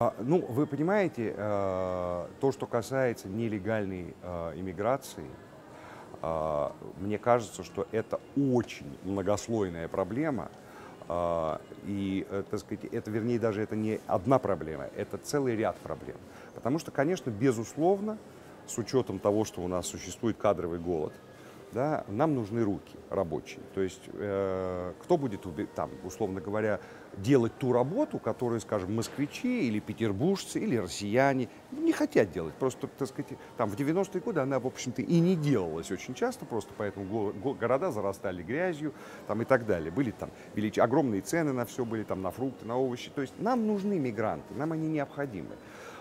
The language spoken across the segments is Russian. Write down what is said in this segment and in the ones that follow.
А, ну, вы понимаете, э, то, что касается нелегальной э, иммиграции, э, мне кажется, что это очень многослойная проблема. И, так сказать, это, вернее, даже это не одна проблема, это целый ряд проблем. Потому что, конечно, безусловно, с учетом того, что у нас существует кадровый голод, да, нам нужны руки рабочие. То есть э, кто будет, там, условно говоря, делать ту работу, которую, скажем, москвичи или петербуржцы или россияне не хотят делать. Просто, так сказать, там в 90-е годы она, в общем-то, и не делалась очень часто, просто поэтому города зарастали грязью там, и так далее. Были там велич... огромные цены на все, были там на фрукты, на овощи. То есть нам нужны мигранты, нам они необходимы.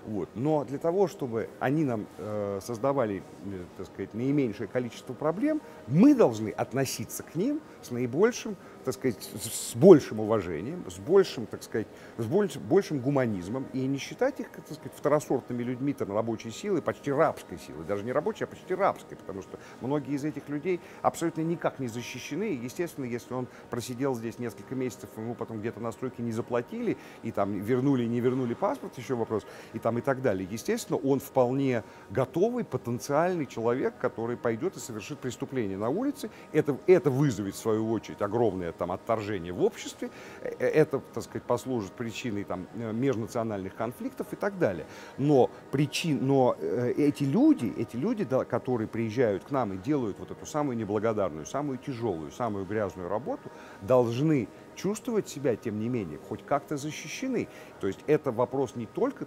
Вот. Но для того, чтобы они нам э, создавали, э, так сказать, наименьшее количество проблем, мы должны относиться к ним с наибольшим, так сказать, с большим уважением, с большим, так сказать, с больш, большим гуманизмом и не считать их, так сказать, второсортными людьми, там, рабочей силы, почти рабской силы, даже не рабочей, а почти рабской, потому что многие из этих людей абсолютно никак не защищены. И, естественно, если он просидел здесь несколько месяцев, ему потом где-то на стройке не заплатили, и там вернули, не вернули паспорт, еще вопрос, и там и так далее. Естественно, он вполне готовый, потенциальный человек, который пойдет и совершит преступление на улице. Это, это вызовет, в свою очередь, огромное там, отторжение в обществе. Э, это, так сказать, послужит причиной там, э, межнациональных конфликтов и так далее. Но, причин, но э, эти люди, эти люди, да, которые приезжают к нам и делают вот эту самую неблагодарную, самую тяжелую, самую грязную работу, должны чувствовать себя, тем не менее, хоть как-то защищены. То есть это вопрос не только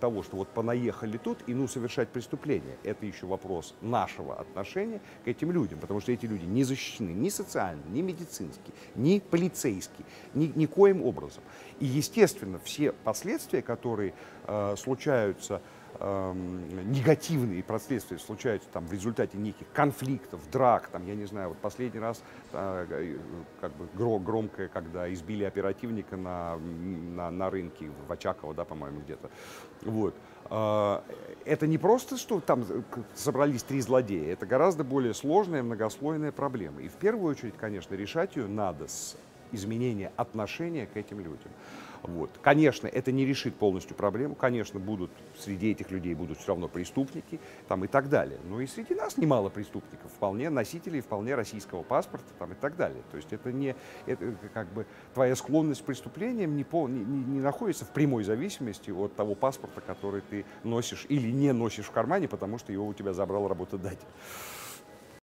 того, что вот понаехали тут и ну совершать преступление. Это еще вопрос нашего отношения к этим людям, потому что эти люди не защищены ни социально, ни медицински, ни полицейски, ни, никоим образом. И, естественно, все последствия, которые э, случаются негативные последствия случаются там в результате неких конфликтов, драк, там, я не знаю, вот последний раз э, как бы громкое, когда избили оперативника на, на, на рынке в Очаково, да, по-моему, где-то. Вот. Э, это не просто, что там собрались три злодея, это гораздо более сложная, многослойная проблема. И в первую очередь, конечно, решать ее надо с изменения отношения к этим людям. Вот. Конечно, это не решит полностью проблему, конечно, будут среди этих людей будут все равно преступники там, и так далее. Но и среди нас немало преступников, вполне носителей вполне российского паспорта там, и так далее. То есть это не, это, как бы, твоя склонность к преступлениям не, пол, не, не находится в прямой зависимости от того паспорта, который ты носишь или не носишь в кармане, потому что его у тебя забрал работодатель.